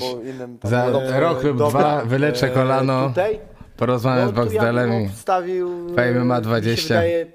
innym Za rok lub Dobra, dwa wyleczę kolano, e, Tutaj, porozmawiam z no, tu Boxdelem i obstawił, Fame ma mi się 20. wydaje,